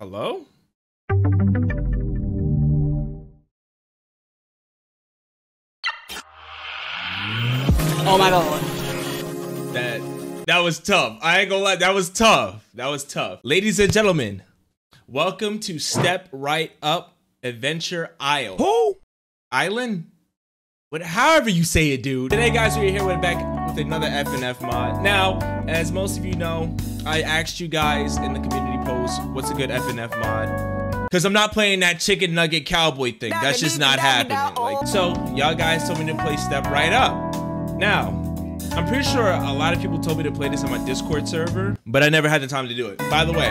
Hello? Oh my god. That that was tough. I ain't gonna lie, that was tough. That was tough. Ladies and gentlemen, welcome to Step Right Up Adventure Isle. Who? Island? What however you say it, dude. Today guys, we're here with back with another FNF mod. Now, as most of you know, I asked you guys in the community what's a good FNF mod. Cause I'm not playing that chicken nugget cowboy thing. That's just not happening. Like so, y'all guys told me to play Step Right Up. Now, I'm pretty sure a lot of people told me to play this on my Discord server, but I never had the time to do it. By the way,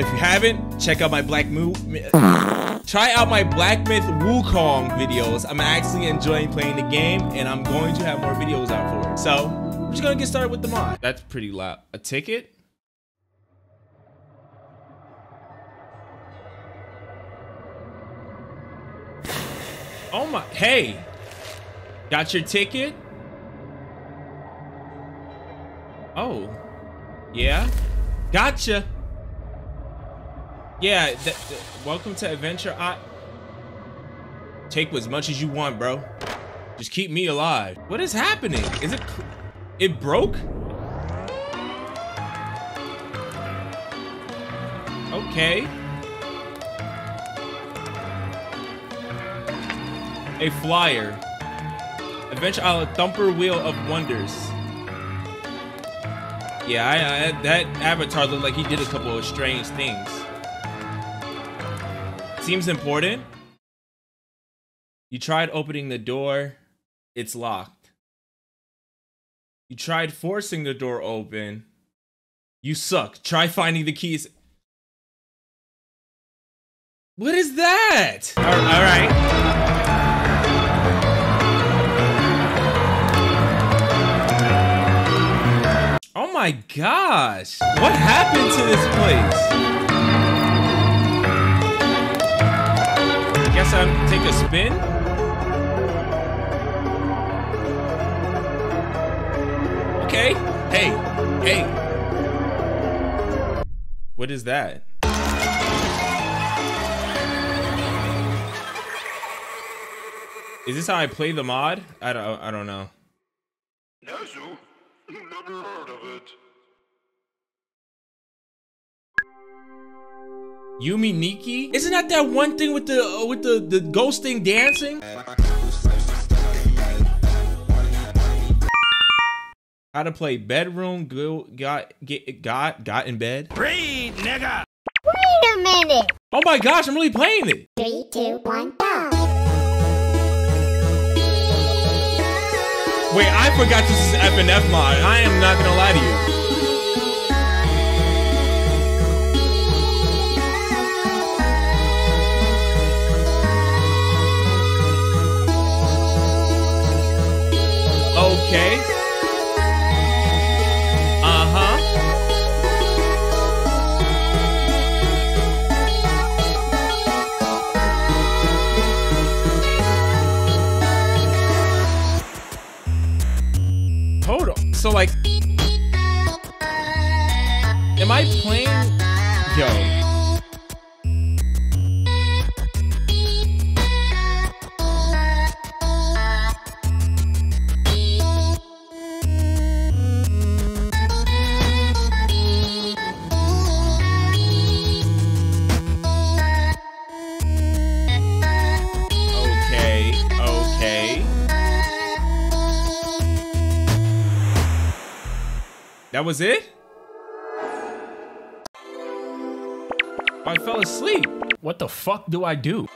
if you haven't, check out my Black Myth. Try out my Black Myth Wukong videos. I'm actually enjoying playing the game, and I'm going to have more videos out for it. So, we're just gonna get started with the mod. That's pretty loud. A ticket? Oh my, hey. Got your ticket? Oh. Yeah? Gotcha. Yeah, welcome to Adventure I Take as much as you want, bro. Just keep me alive. What is happening? Is it it broke? Okay. A flyer. Adventure Isle, Thumper Wheel of Wonders. Yeah, I, I, that avatar looked like he did a couple of strange things. Seems important. You tried opening the door, it's locked. You tried forcing the door open, you suck. Try finding the keys. What is that? All right. My gosh. What happened to this place? Guess I'll take a spin. Okay. Hey. Hey. What is that? Is this how I play the mod? I don't I don't know. Yazoo? Never heard of it. Yume Nikki? Isn't that that one thing with the uh, with the the ghost thing dancing? How to play bedroom go got get got got in bed? Read, nigga. Wait a minute. Oh my gosh, I'm really playing it. Three, two, one, go. Wait, I forgot this is FNF mod. I am not gonna lie to you. Okay. So like Am I playing Yo. Was it? I fell asleep. What the fuck do I do?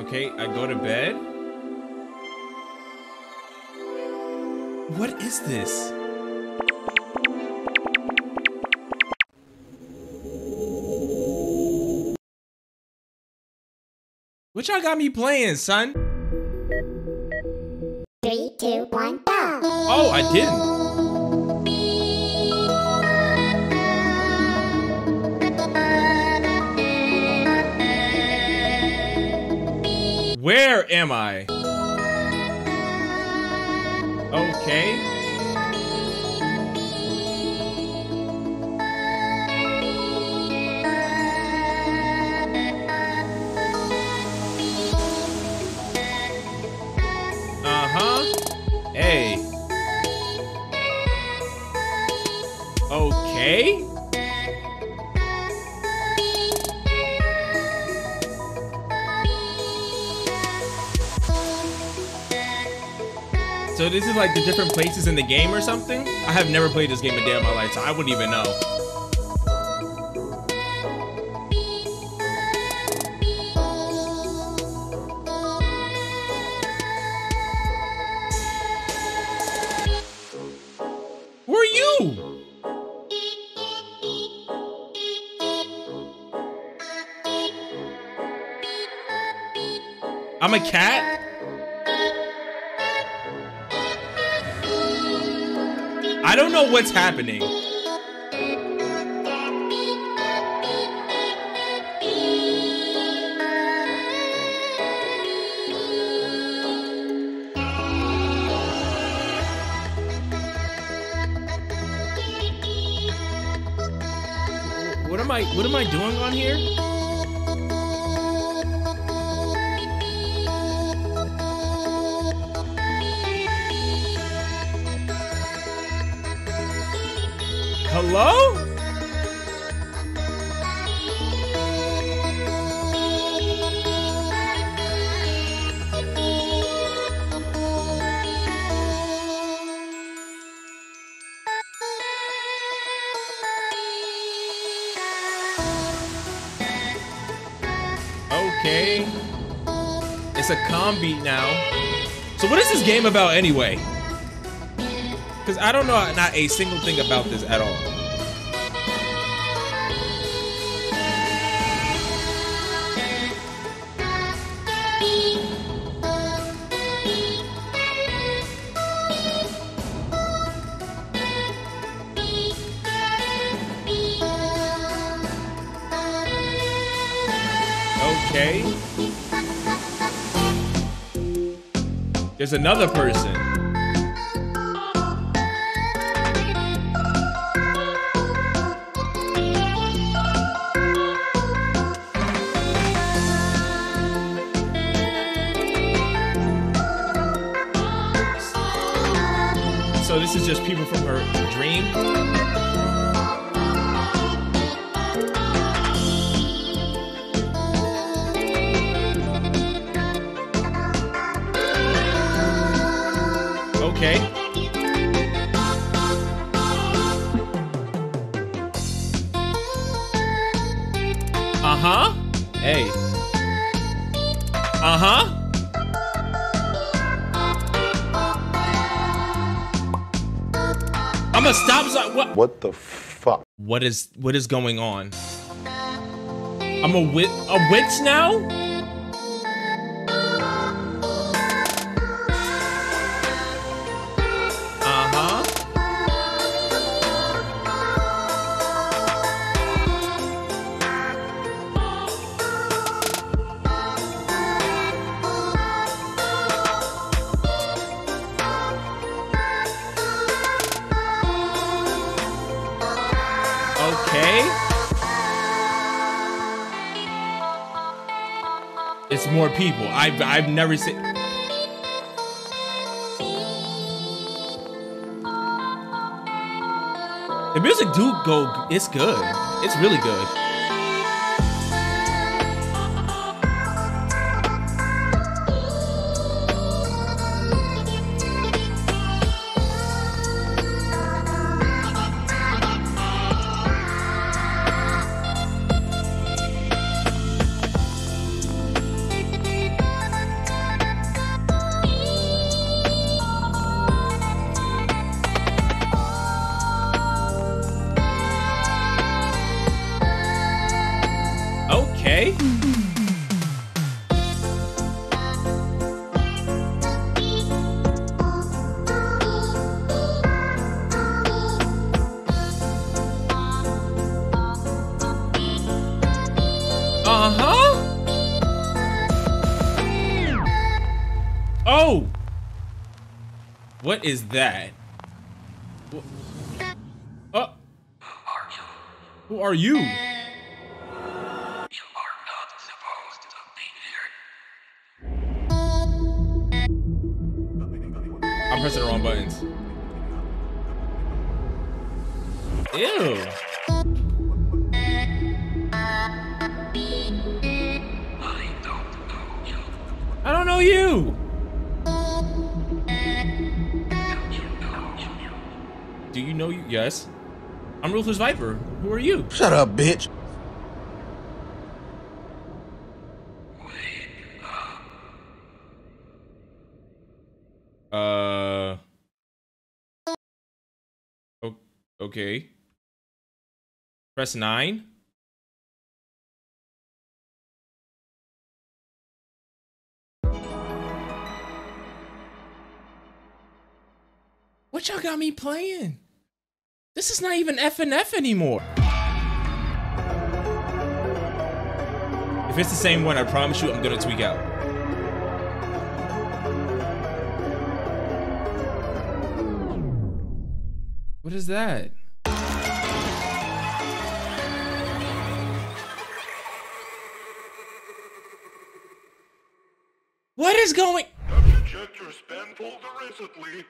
Okay, I go to bed. What is this? What y'all got me playing, son? Three, two, one, go. Oh, I didn't. Where am I? Okay. Like the different places in the game or something? I have never played this game a day in my life, so I wouldn't even know. What's happening. What am I what am I doing on here? Hello? Okay. It's a calm beat now. So what is this game about anyway? Because I don't know not a single thing about this at all. Okay. There's another person. So this is just people from her dream. What? The fuck? What is what is going on? I'm a wit a witch now? People. I've I've never seen. The music do go. It's good. It's really good. What is that? Uh. Who are you? I'm pressing the wrong buttons. Ew. I don't know you. Know you? Yes. I'm Ruthless Viper. Who are you? Shut up, bitch. Uh. Okay. Press nine. What y'all got me playing? This is not even FNF anymore. If it's the same one, I promise you I'm gonna tweak out. What is that? What is going? Have you checked your spam folder recently?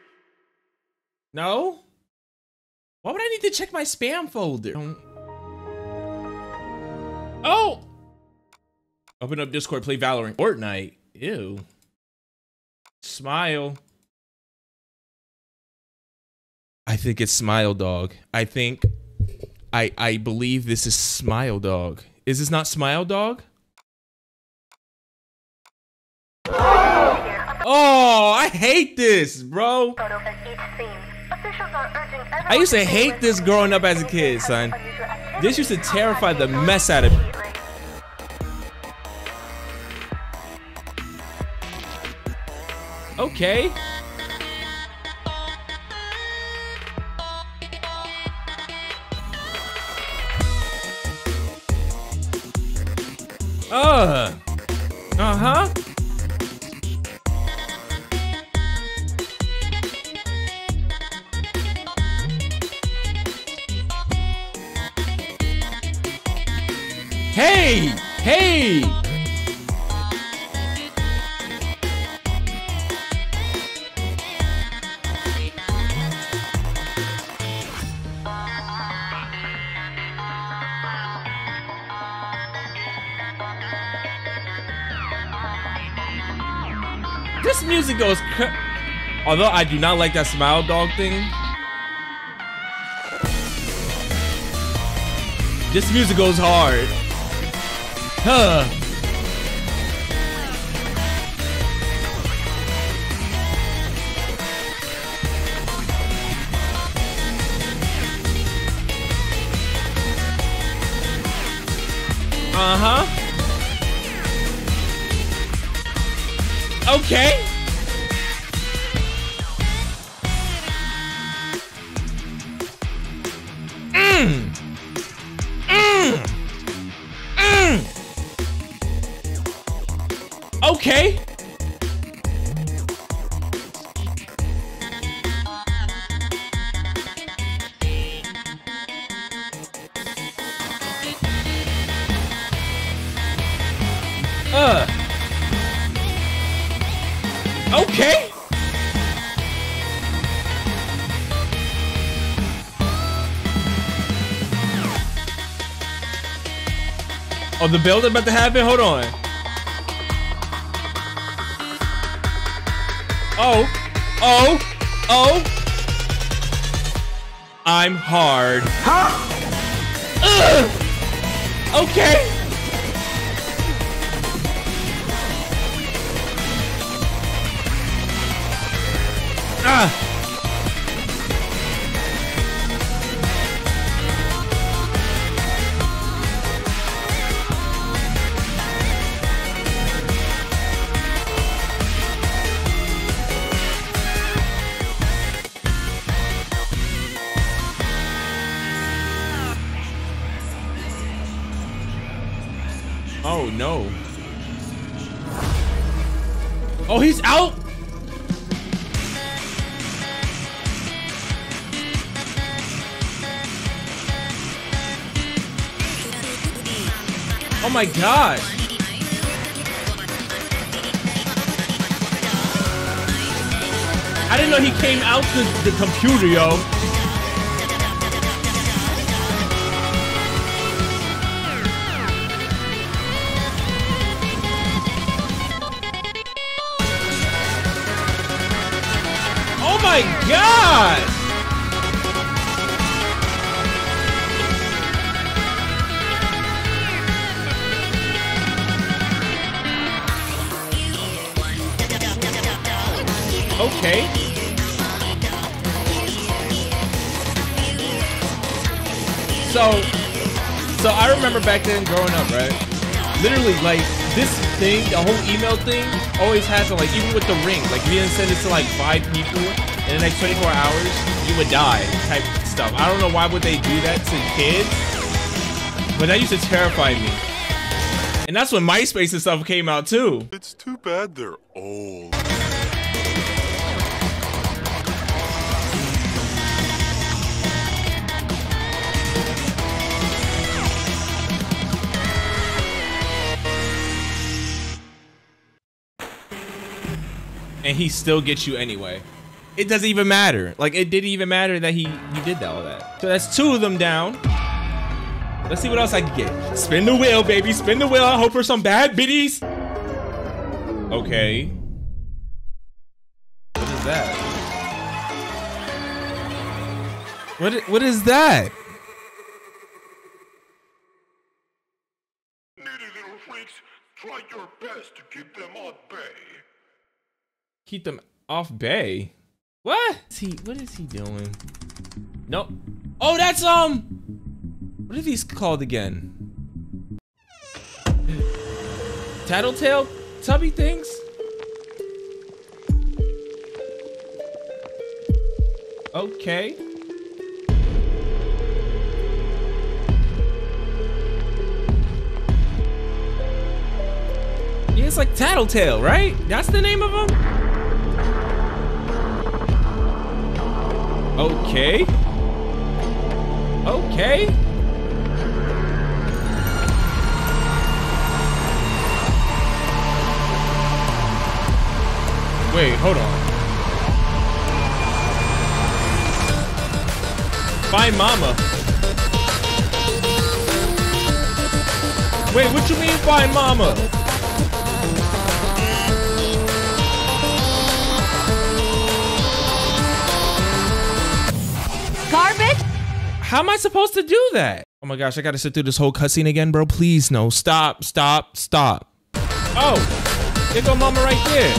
No? Why would I need to check my spam folder? Um, oh! Open up Discord, play Valorant. Fortnite. Ew. Smile. I think it's Smile Dog. I think I I believe this is Smile Dog. Is this not Smile Dog? Oh, I hate this, bro. I used to hate this growing up as a kid, son. This used to terrify the mess out of me. Okay. Although I do not like that smile dog thing. This music goes hard. Huh. Uh-huh. Okay. The build about to happen? Hold on. Oh. Oh. Oh. I'm hard. Huh? Ugh. Okay. Ah. My god. I didn't know he came out the, the computer, yo. Oh my god! Okay. So, so I remember back then growing up, right? Literally, like this thing, the whole email thing, always to like, even with the ring, like you didn't send it to like five people in the next 24 hours, you would die, type stuff. I don't know why would they do that to kids, but that used to terrify me. And that's when MySpace and stuff came out too. It's too bad they're old. And he still gets you anyway. It doesn't even matter. Like it didn't even matter that he you did that all that. So that's two of them down. Let's see what else I can get. Spin the wheel, baby. Spin the wheel. I hope for some bad biddies. Okay. What is that? What What is that? Little freaks, try your best to keep them on bay. Keep them off bay. What? Is he what is he doing? Nope. Oh, that's um what are these called again? Tattletail tubby things? Okay. Yeah, it's like Tattletail, right? That's the name of them? Okay. Okay. Wait, hold on. Find mama. Wait, what you mean find mama? How am I supposed to do that? Oh my gosh, I gotta sit through this whole cutscene again, bro. Please, no. Stop, stop, stop. Oh, there go mama right there.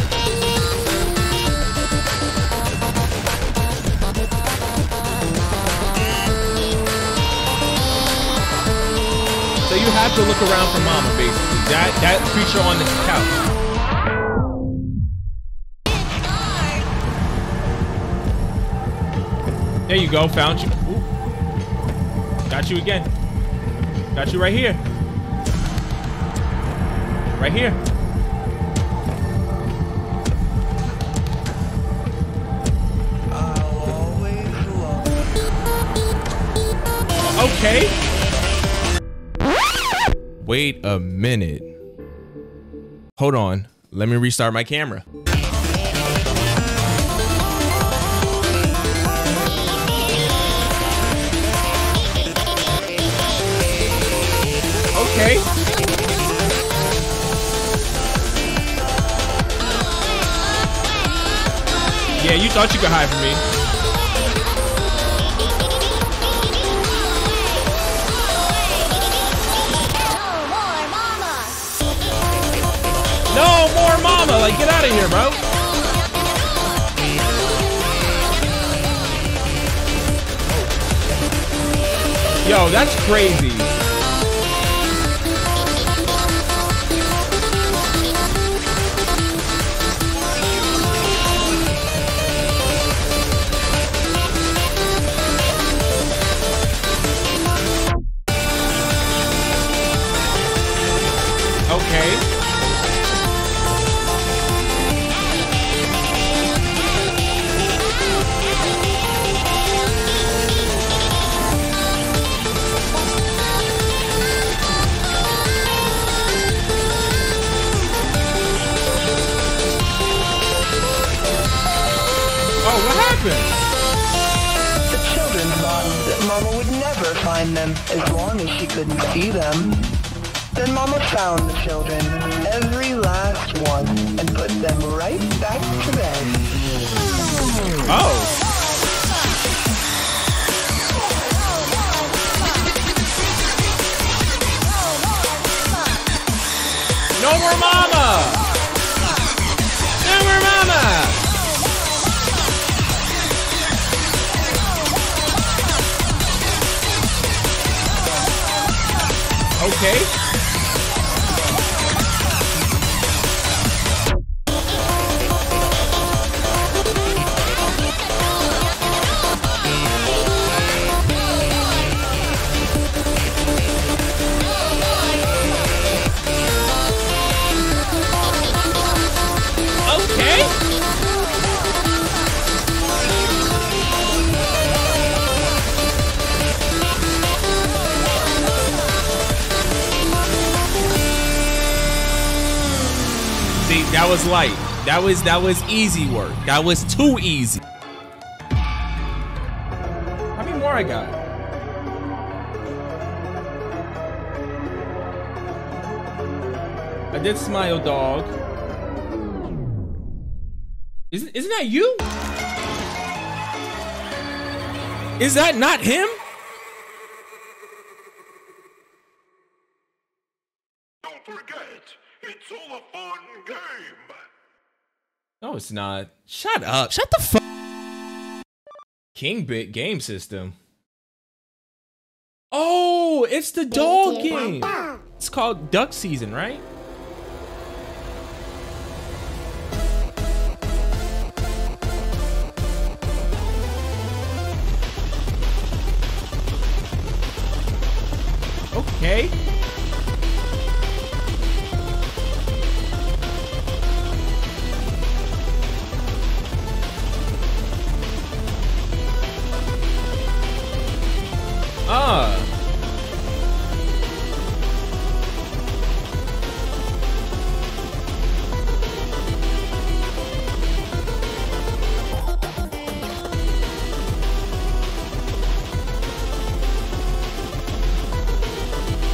So you have to look around for mama, basically. That that creature on this couch. There you go, found you. Got you again. Got you right here. Right here. Okay. Wait a minute. Hold on. Let me restart my camera. Okay. Yeah, you thought you could hide from me. No more mama. Like, get out of here, bro. Yo, that's crazy. Find them as long as she couldn't see them. Then Mama found the children, every last one, and put them right back to bed. Oh. No more mama! No more mama! Okay. That was light. That was that was easy work. That was too easy. How many more I got? I did smile dog. Isn't isn't that you? Is that not him? Don't forget, it's all a fun game. No, it's not. Shut up. Shut the fuck. King Bit game system. Oh, it's the dog Three, two, one, game. It's called Duck Season, right?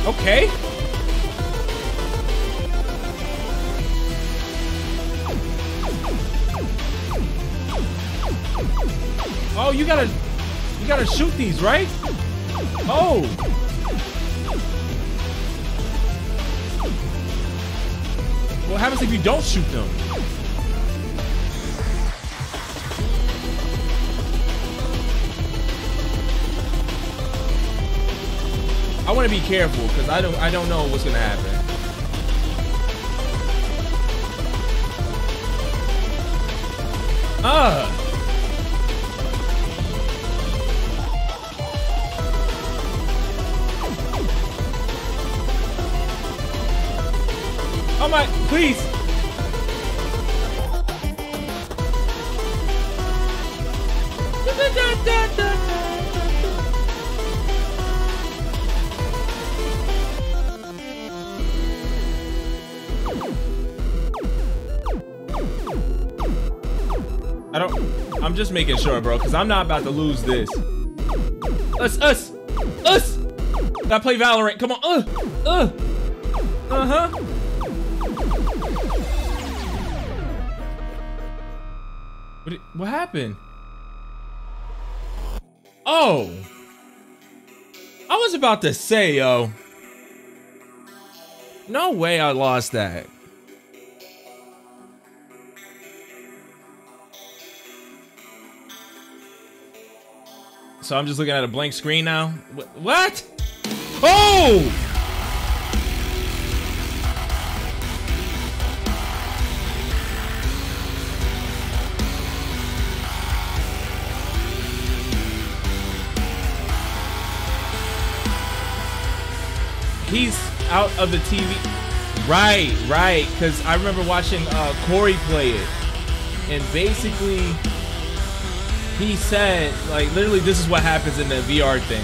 Okay. Oh, you gotta, you gotta shoot these, right? Oh. What happens if you don't shoot them? I want to be careful because I don't I don't know what's gonna happen. Ah. Oh my, please. Just making sure, bro, because I'm not about to lose this. Us, us, us. Gotta play Valorant. Come on. Uh, uh. Uh huh. What, what happened? Oh. I was about to say, yo. No way I lost that. So I'm just looking at a blank screen now. Wh- What? Oh! He's out of the TV. Right, right. Because I remember watching uh, Corey play it. And basically, he said, like, literally, this is what happens in the VR thing.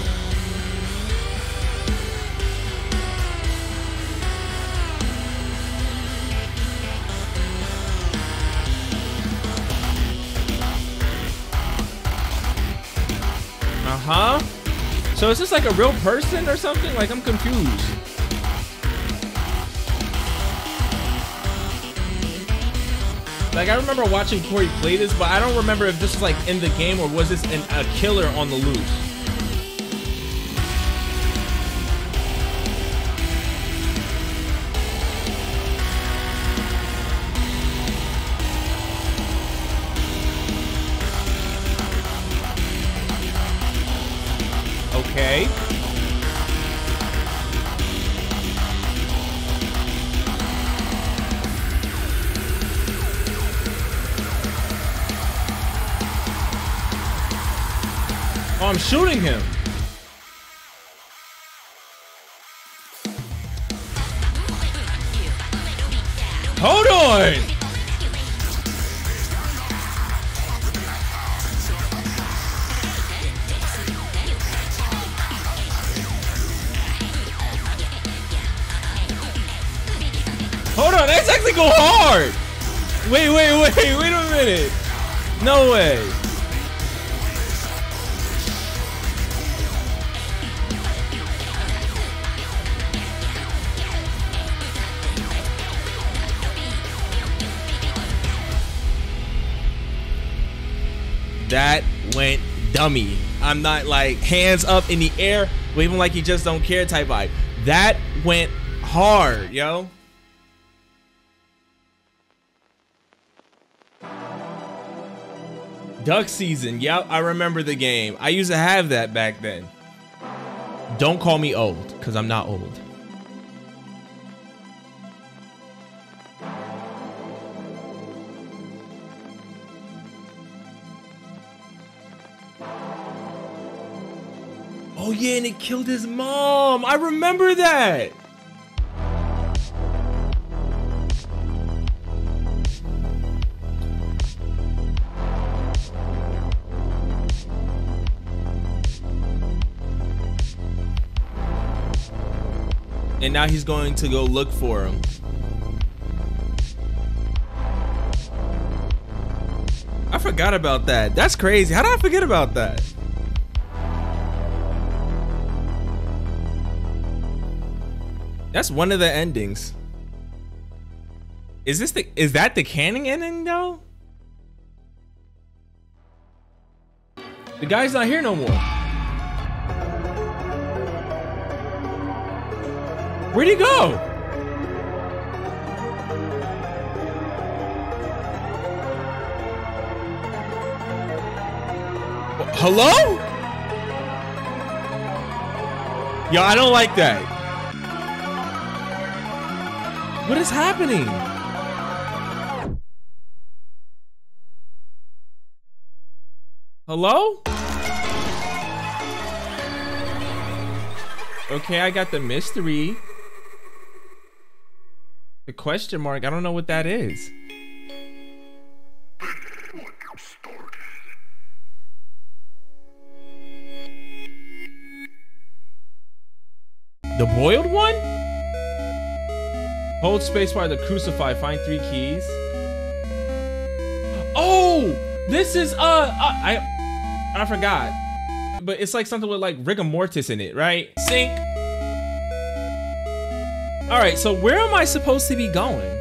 Uh huh. So is this like a real person or something? Like, I'm confused. Like I remember watching Corey play this, but I don't remember if this was like in the game or was this an, a killer on the loose. Shooting him. Hold on. Hold on, that's actually go hard. Wait, wait, wait, wait a minute. No way. That went dummy. I'm not like hands up in the air, waving like you just don't care type vibe. That went hard, yo. Duck season. Yep, I remember the game. I used to have that back then. Don't call me old, because I'm not old. Oh yeah, and it killed his mom. I remember that. And now he's going to go look for him. I forgot about that. That's crazy. How did I forget about that? That's one of the endings. Is this the is that the canon ending though? The guy's not here no more. Where'd he go? Hello? Yo, I don't like that. What is happening? Hello? Okay, I got the mystery. The question mark, I don't know what that is. The boiled one? Hold spacebar to crucify, find three keys. Oh, this is, uh, uh I, I forgot. But it's like something with like rigor mortis in it, right? Sink. All right, so where am I supposed to be going?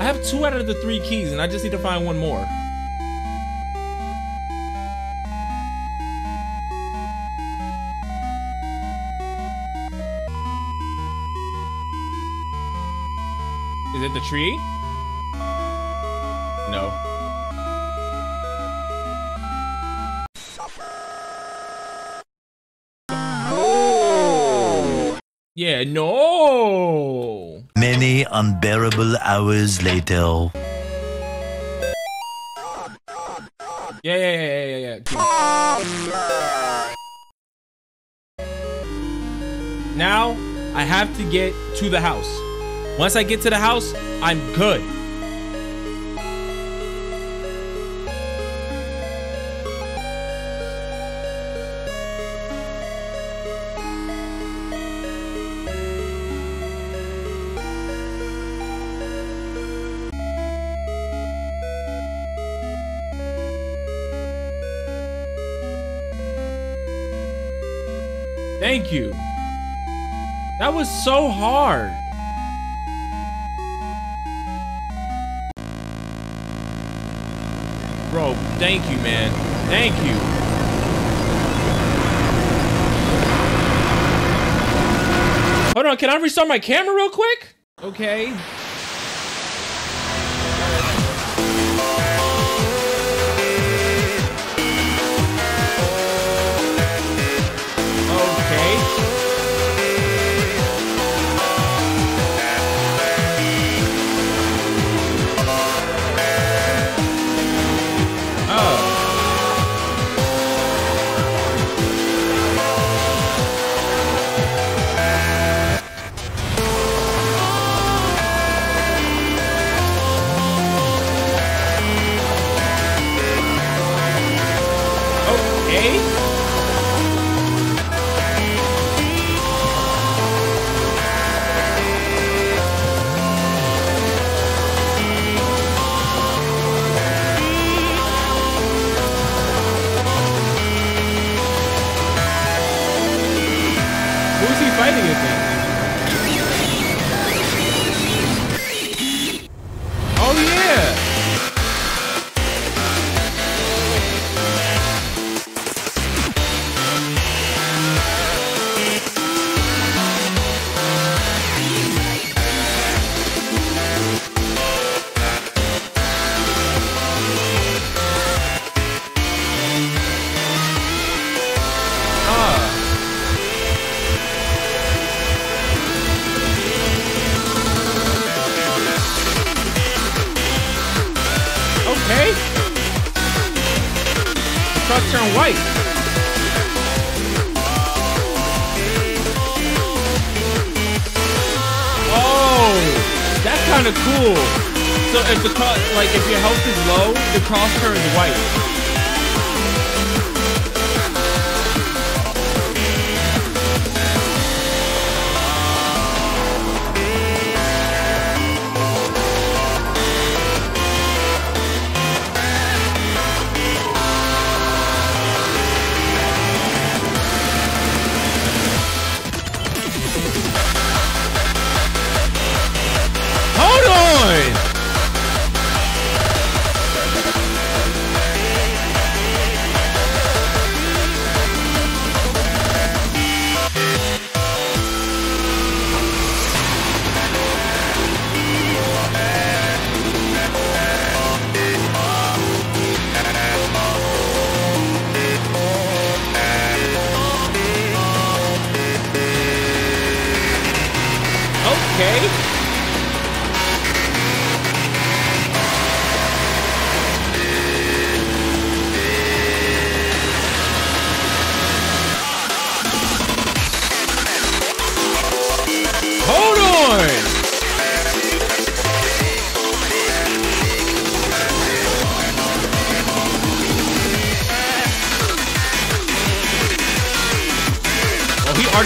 I have two out of the three keys and I just need to find one more. The tree? No. Yeah, no. Many unbearable hours later. Yeah, yeah, yeah, yeah, yeah, yeah. Now I have to get to the house. Once I get to the house, I'm good. Thank you. That was so hard. Thank you, man. Thank you. Hold on, can I restart my camera real quick? Okay. Kind of cool. So if the car, like if your health is low, the cross turns white.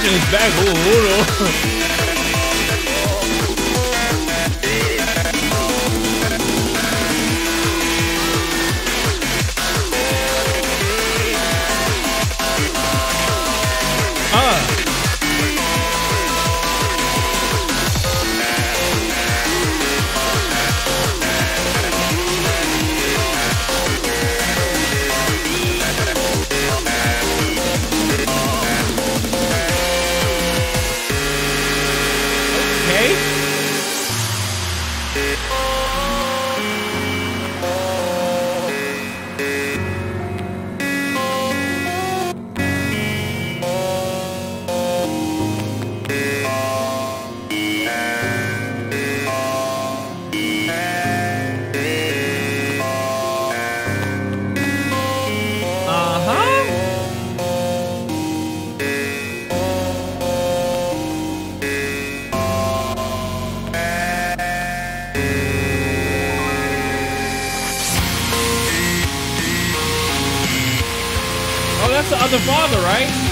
He back. Hold on, hold The father, right?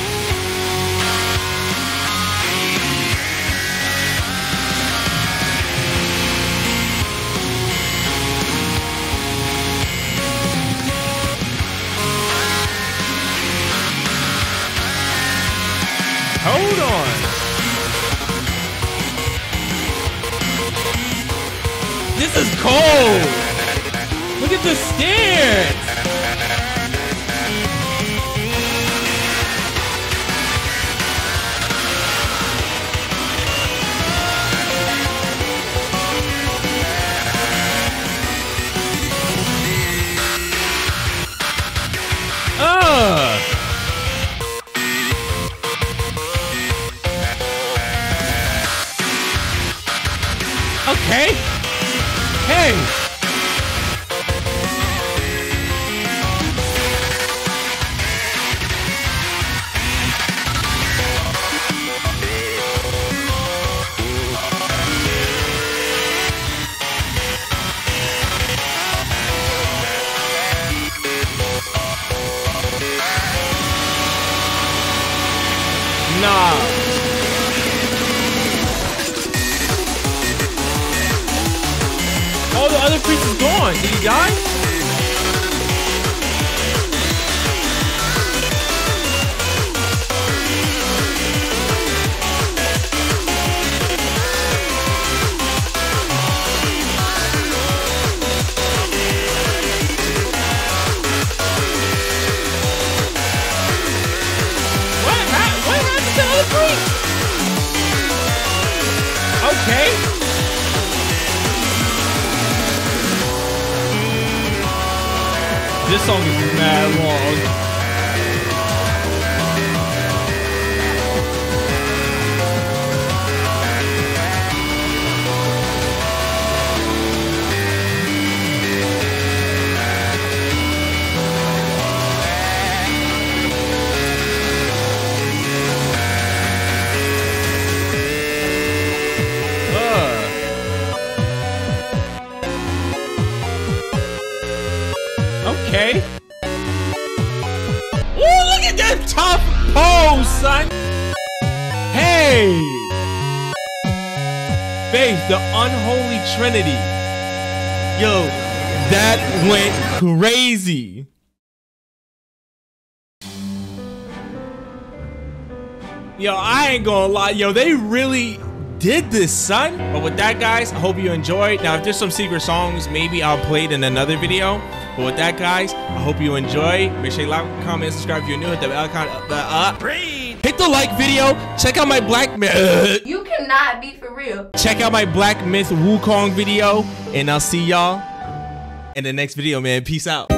Went crazy. Yo, I ain't gonna lie. Yo, they really did this, son. But with that, guys, I hope you enjoyed. Now, if there's some secret songs, maybe I'll play it in another video. But with that, guys, I hope you enjoy. Make sure you like, comment, subscribe if you're new. Hit the bell icon. Uh, uh, hit the like video. Check out my Black Myth. You cannot be for real. Check out my Black Myth Wukong video. And I'll see y'all in the next video, man. Peace out.